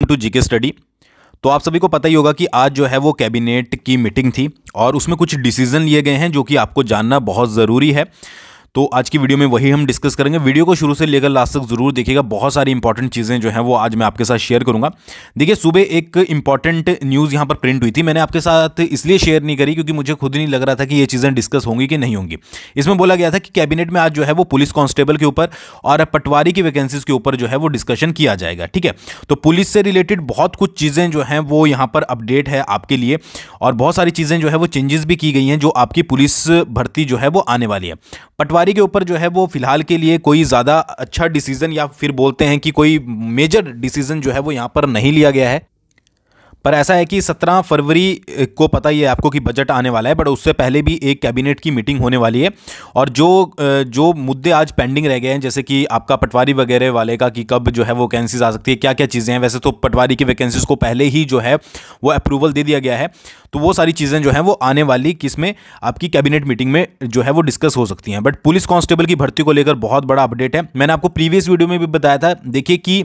To GK study. तो आप सभी को पता ही होगा कि आज जो है वो कैबिनेट की मीटिंग थी और उसमें कुछ डिसीज़न लिए गए हैं जो कि आपको जानना बहुत ज़रूरी है। तो आज की वीडियो में वही हम डिस्कस करेंगे। वीडियो को शुरू से लेकर लास्ट तक ज़रूर देखिएगा। बहुत सारी इंपॉर्टेंट चीज़ें जो हैं वो आज मैं आपके साथ शेयर करूँगा। देखिए, सुबह एक इंपॉर्टेंट न्यूज़ यहाँ पर प्रिंट हुई थी। मैंने आपके साथ इसलिए शेयर नहीं करी क्योंकि मुझे खुद नहीं लग रहा था कि ये चीज़ें डिस्कस होंगी कि नहीं होंगी। इसमें बोला गया था कि कैबिनेट में आज जो है वो पुलिस कांस्टेबल के ऊपर और पटवारी की वैकेंसीज के ऊपर जो है वो डिस्कशन किया जाएगा। ठीक है? तो पुलिस से रिलेटेड बहुत कुछ चीज़ें जो हैं वो यहाँ पर अपडेट है आपके लिए और बहुत सारी चीज़ें जो है वो चेंजेस भी की गई हैं जो आपकी पुलिस भर्ती जो है वो आने वाली है। पटवारी के ऊपर जो है वो फ़िलहाल के लिए कोई ज़्यादा अच्छा डिसीज़न या फिर बोलते हैं कि कोई मेजर डिसीज़न जो है वो यहाँ पर नहीं लिया गया है। पर ऐसा है कि 17 फरवरी को पता ही है आपको कि बजट आने वाला है, बट उससे पहले भी एक कैबिनेट की मीटिंग होने वाली है। और जो जो मुद्दे आज पेंडिंग रह गए हैं, जैसे कि आपका पटवारी वगैरह वाले का कि कब जो है वो वैकेंसीज आ सकती है क्या क्या चीज़ें हैं। वैसे तो पटवारी की वैकेंसीज को पहले ही जो है वो अप्रूवल दे दिया गया है। तो वो सारी चीज़ें जो हैं वो आने वाली किसमें आपकी कैबिनेट मीटिंग में जो है वो डिस्कस हो सकती हैं। बट पुलिस कांस्टेबल की भर्ती को लेकर बहुत बड़ा अपडेट है। मैंने आपको प्रीवियस वीडियो में भी बताया था, देखिए कि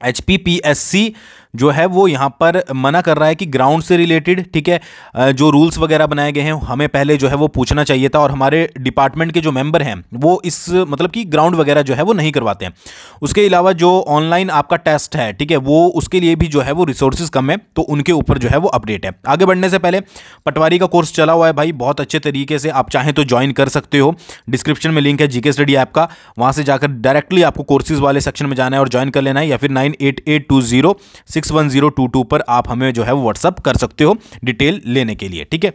H P P S C जो है वो यहाँ पर मना कर रहा है कि ग्राउंड से रिलेटेड ठीक है जो रूल्स वगैरह बनाए गए हैं, हमें पहले जो है वो पूछना चाहिए था और हमारे डिपार्टमेंट के जो मेंबर हैं, वो इस मतलब कि ग्राउंड वगैरह जो है वो नहीं करवाते हैं। उसके अलावा जो ऑनलाइन आपका टेस्ट है, ठीक है, वो उसके लिए भी जो है वो रिसोर्सेज कम है तो उनके ऊपर जो है वो अपडेट है। आगे बढ़ने से पहले, पटवारी का कोर्स चला हुआ है भाई, बहुत अच्छे तरीके से आप चाहें तो ज्वाइन कर सकते हो। डिस्क्रिप्शन में लिंक है जीके स्टडी ऐप का, वहाँ से जाकर डायरेक्टली आपको कोर्सेज वाले सेक्शन में जाना है और ज्वाइन कर लेना है, या फिर nine eight eight two zero six one zero two two पर आप हमें जो है व्हाट्सअप कर सकते हो डिटेल लेने के लिए, ठीक है?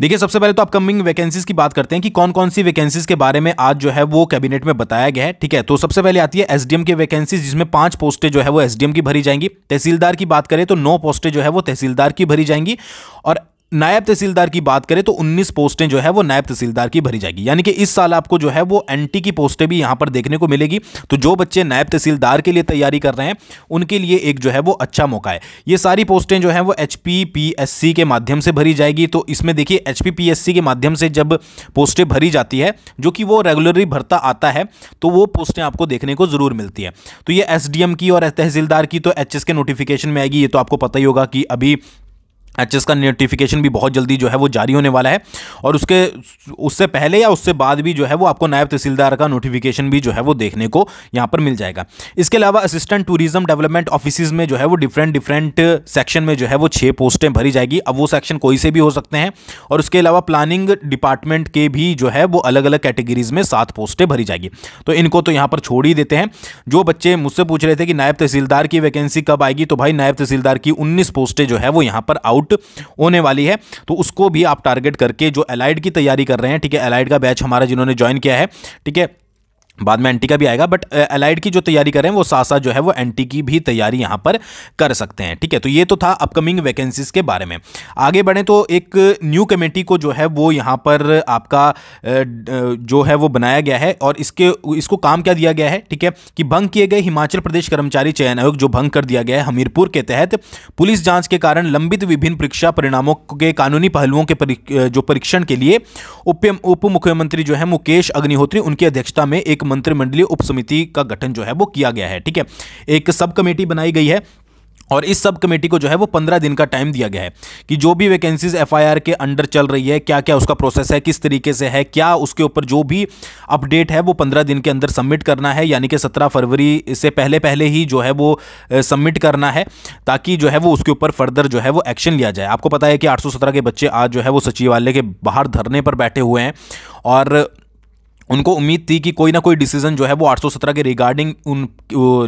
देखिए, सबसे पहले तो अपकमिंग वैकेंसीज की बात करते हैं कि कौन कौन सी वैकेंसीज के बारे में आज जो है वो कैबिनेट में बताया गया है, ठीक है? तो सबसे पहले आती है एसडीएम की वैकेंसीज जिसमें पाँच पोस्टें जो है वो एसडीएम की भरी जाएँगी। तहसीलदार की बात करें तो नौ पोस्टें जो है वो तहसीलदार की भरी जाएँगी। और नायब तहसीलदार की बात करें तो 19 पोस्टें जो है वो नायब तहसीलदार की भरी जाएगी। यानी कि इस साल आपको जो है वो एनटी की पोस्टें भी यहाँ पर देखने को मिलेगी। तो जो बच्चे नायब तहसीलदार के लिए तैयारी कर रहे हैं, उनके लिए एक जो है वो अच्छा मौका है। ये सारी पोस्टें जो है वो एच पी के माध्यम से भरी जाएगी। तो इसमें देखिए एच पी के माध्यम से जब पोस्टें भरी जाती है, जो कि वो रेगुलरली भरता आता है तो वो पोस्टें आपको देखने को ज़रूर मिलती है। तो ये एसडीएम की और तहसीलदार की तो एचएस के नोटिफिकेशन में आएगी। ये तो आपको पता ही होगा कि अभी एच का नोटिफिकेशन भी बहुत जल्दी जो है वो जारी होने वाला है। और उसके, उससे पहले या उससे बाद भी जो है वो आपको नायब तहसीलदार का नोटिफिकेशन भी जो है वो देखने को यहाँ पर मिल जाएगा। इसके अलावा असिस्टेंट टूरिज़्म डेवलपमेंट ऑफ़िस में जो है वो डिफरेंट डिफरेंट सेक्शन में जो है वो छः पोस्टें भरी जाएगी। अब वो सेक्शन कोई से भी हो सकते हैं। और उसके अलावा प्लानिंग डिपार्टमेंट के भी जो है वो अलग अलग कैटेगरीज में सात पोस्टें भरी जाएगी। तो इनको तो यहाँ पर छोड़ ही देते हैं। जो बच्चे मुझसे पूछ रहे थे कि नायब तहसीलदार की वैकेंसी कब आएगी तो भाई नायब तहसीलदार की उन्नीस पोस्टें जो है वो यहाँ पर आउट आउट होने वाली है तो उसको भी आप टारगेट करके जो एलाइड की तैयारी कर रहे हैं, ठीक है? एलाइड का बैच हमारा जिन्होंने ज्वाइन किया है, ठीक है? बाद में एंटी का भी आएगा बट एलाइड की जो तैयारी करें वो साथ साथ जो है, वो एंटी की भी तैयारी यहाँ पर कर सकते हैं, ठीक है? तो ये तो था अपकमिंग वैकेंसीज के बारे में। आगे बढ़े तो एक न्यू कमेटी को जो है, वो यहाँ पर आपका जो है, वो बनाया गया है, और इसके, इसको काम क्या दिया गया है, ठीक है? कि भंग किए गए हिमाचल प्रदेश कर्मचारी चयन आयोग, जो भंग कर दिया गया है हमीरपुर के तहत, पुलिस जाँच के कारण लंबित विभिन्न परीक्षा परिणामों के कानूनी पहलुओं के जो परीक्षण के लिए उप मुख्यमंत्री जो है, मुकेश अग्निहोत्री, उनकी अध्यक्षता में एक मंत्रिमंडलीय उपसमिति का गठन जो है वो किया गया है, ठीक है? एक सब कमेटी बनाई गई है और इस सब कमेटी को जो है वो पंद्रह दिन का टाइम दिया गया है कि जो भी वैकेंसीज एफआईआर के अंडर चल रही है क्या क्या उसका प्रोसेस है, किस तरीके से है, क्या उसके ऊपर जो भी अपडेट है वो पंद्रह दिन के अंदर सबमिट करना है, यानी कि सत्रह फरवरी से पहले पहले ही जो है वो सबमिट करना है ताकि जो है वो उसके ऊपर फर्दर जो है वो एक्शन लिया जाए। आपको पता है कि आठ सौ सत्रह के बच्चे आज जो है वो सचिवालय के बाहर धरने पर बैठे हुए हैं और उनको उम्मीद थी कि कोई ना कोई डिसीज़न जो है वो 817 के रिगार्डिंग उन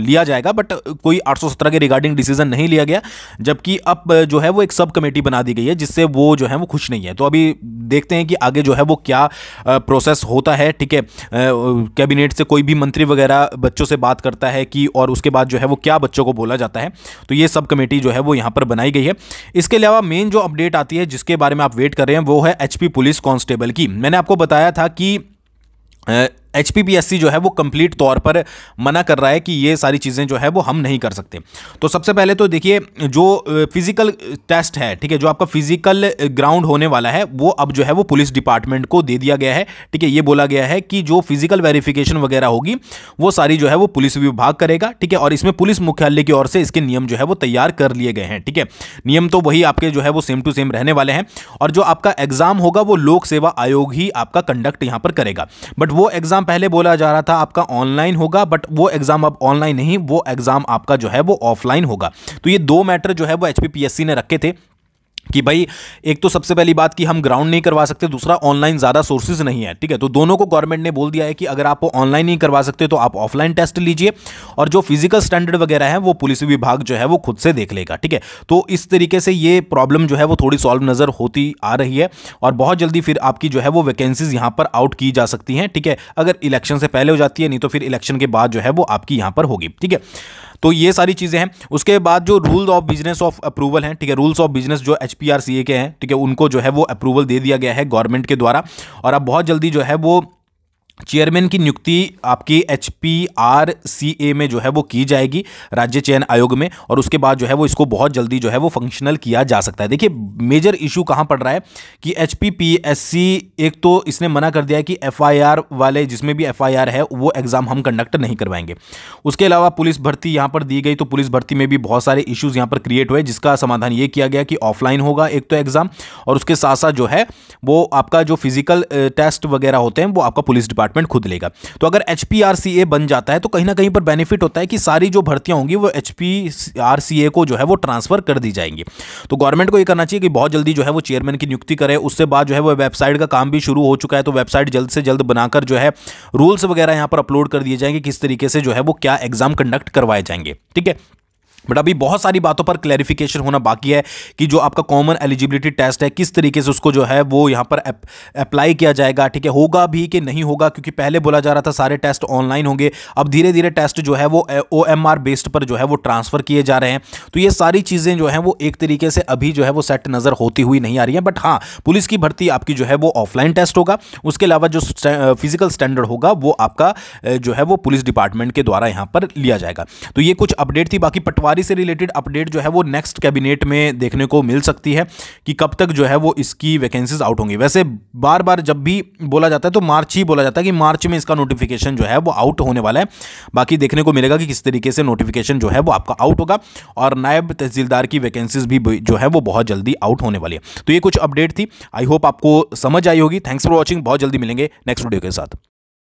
लिया जाएगा बट कोई 817 के रिगार्डिंग डिसीज़न नहीं लिया गया, जबकि अब जो है वो एक सब कमेटी बना दी गई है, जिससे वो जो है वो खुश नहीं है। तो अभी देखते हैं कि आगे जो है वो क्या प्रोसेस होता है, ठीक है? कैबिनेट से कोई भी मंत्री वगैरह बच्चों से बात करता है कि, और उसके बाद जो है वो क्या बच्चों को बोला जाता है तो ये सब कमेटी जो है वो यहाँ पर बनाई गई है। इसके अलावा मेन जो अपडेट आती है, जिसके बारे में आप वेट कर रहे हैं, वो है एचपी पुलिस कांस्टेबल की। मैंने आपको बताया था कि Uh, एचपीपीएससी जो है वो कंप्लीट तौर पर मना कर रहा है कि ये सारी चीज़ें जो है वो हम नहीं कर सकते। तो सबसे पहले तो देखिए, जो फ़िज़िकल टेस्ट है, ठीक है, जो आपका फ़िज़िकल ग्राउंड होने वाला है, वो अब जो है वो पुलिस डिपार्टमेंट को दे दिया गया है, ठीक है, ये बोला गया है कि जो फ़िज़िकल वेरिफिकेशन वगैरह होगी, वो सारी जो है वो पुलिस विभाग करेगा, ठीक है, और इसमें पुलिस मुख्यालय की ओर से इसके नियम जो है वो तैयार कर लिए गए हैं, ठीक है। नियम तो वही आपके जो है वो सेम टू सेम रहने वाले हैं, और जो आपका एग्ज़ाम होगा वो लोक सेवा आयोग ही आपका कंडक्ट यहाँ पर करेगा। बट वो एग्ज़ाम पहले बोला जा रहा था आपका ऑनलाइन होगा बट वो एग्ज़ाम अब ऑनलाइन नहीं, वो एग्ज़ाम आपका जो है वो ऑफलाइन होगा। तो ये दो मैटर जो है वो एच ने रखे थे। कि भाई, एक तो सबसे पहली बात कि हम ग्राउंड नहीं करवा सकते, दूसरा ऑनलाइन ज़्यादा सोर्सेज नहीं है, ठीक है? तो दोनों को गवर्नमेंट ने बोल दिया है कि अगर आप ऑनलाइन नहीं करवा सकते तो आप ऑफलाइन टेस्ट लीजिए और जो फ़िज़िकल स्टैंडर्ड वगैरह है, वो पुलिस विभाग जो है, वो खुद से देख लेगा, ठीक है? तो इस तरीके से ये प्रॉब्लम जो है, वो थोड़ी सॉल्व नज़र होती आ रही है और बहुत जल्दी फिर आपकी जो है, वो वैकेंसीज यहाँ पर आउट की जा सकती हैं, ठीक है? अगर इलेक्शन से पहले हो जाती है, नहीं तो फिर इलेक्शन के बाद जो है, वो आपकी यहाँ पर होगी, ठीक है? तो ये सारी चीज़ें हैं। उसके बाद जो rule of business of approval हैं, ठीक है रूल्स ऑफ़ बिज़नेस जो एच के हैं, ठीक है, उनको जो है वो अप्रूवल दे दिया गया है गवर्नमेंट के द्वारा। और अब बहुत जल्दी जो है वो चेयरमैन की नियुक्ति आपकी H P R C A में जो है वो की जाएगी राज्य चयन आयोग में और उसके बाद जो है वो इसको बहुत जल्दी जो है वो फंक्शनल किया जा सकता है। देखिए मेजर इशू कहाँ पड़ रहा है कि H P P S C एक तो इसने मना कर दिया है कि एफ़ आई आर वाले जिसमें भी एफ़ आई आर है वो एग्ज़ाम हम कंडक्ट नहीं करवाएँगे। उसके अलावा पुलिस भर्ती यहाँ पर दी गई तो पुलिस भर्ती में भी बहुत सारे इशूज़ यहाँ पर क्रिएट हुए, जिसका समाधान ये किया गया कि ऑफलाइन होगा एक तो एग्ज़ाम और उसके साथ साथ जो है वो आपका जो फ़िज़िकल टेस्ट वगैरह होते हैं वो आपका पुलिस डिपार्टमेंट डिपार्टमेंट खुद लेगा। तो अगर एच बन जाता है तो कहीं ना कहीं पर बेनिफिट होता है कि सारी जो भर्तियाँ होंगी, वो एच को जो है वो ट्रांसफ़र कर दी जाएँगी। तो गवर्नमेंट को ये करना चाहिए कि बहुत जल्दी जो है वो चेयरमैन की नियुक्ति करे, उससे बाद जो है वो वेबसाइट का काम भी शुरू हो चुका है तो वेबसाइट जल्द से जल्द बनाकर जो है रूल्स वगैरह यहाँ पर अपलोड कर दिए जाएँगे किस तरीके से जो है वो क्या एग्ज़ाम कंडक्ट करवाए जाएँगे। ठीक है? बट अभी बहुत सारी बातों पर क्लैरिफिकेशन होना बाकी है कि जो आपका कॉमन एलिजिबिलिटी टेस्ट है, किस तरीके से उसको जो है वो यहाँ पर अप्लाई किया जाएगा, ठीक है? होगा भी कि नहीं होगा? क्योंकि पहले बोला जा रहा था सारे टेस्ट ऑनलाइन होंगे। अब धीरे धीरे टेस्ट जो है वो ओ एम आर बेस्ड पर जो है वो ट्रांसफ़र किए जा रहे हैं। तो ये सारी चीज़ें जो हैं वो एक तरीके से अभी जो है वो सेट नज़र होती हुई नहीं आ रही है। बट हाँ पुलिस की भर्ती आपकी जो है वो ऑफलाइन टेस्ट होगा। उसके अलावा जो फ़िज़िकल स्टैंडर्ड होगा, वो आपका जो है वो पुलिस डिपार्टमेंट के द्वारा यहाँ पर लिया जाएगा। तो ये कुछ अपडेट थी, बाकी पटवा पटवारी से रिलेटेड अपडेट जो है वो नेक्स्ट कैबिनेट में देखने को मिल सकती है कि कब तक जो है वो इसकी वैकेंसीज आउट होंगी। वैसे बार बार जब भी बोला जाता है तो मार्च ही बोला जाता है कि मार्च में इसका नोटिफिकेशन जो है वो आउट होने वाला है। बाकी देखने को मिलेगा कि किस तरीके से नोटिफिकेशन जो है वो आपका आउट होगा और नायब तहसीलदार की वैकेंसीज भी जो है वो बहुत जल्दी आउट होने वाली है। तो ये कुछ अपडेट थी। आई होप आपको समझ आई होगी। थैंक्स फॉर वॉचिंग बहुत जल्दी मिलेंगे नेक्स्ट वीडियो के साथ।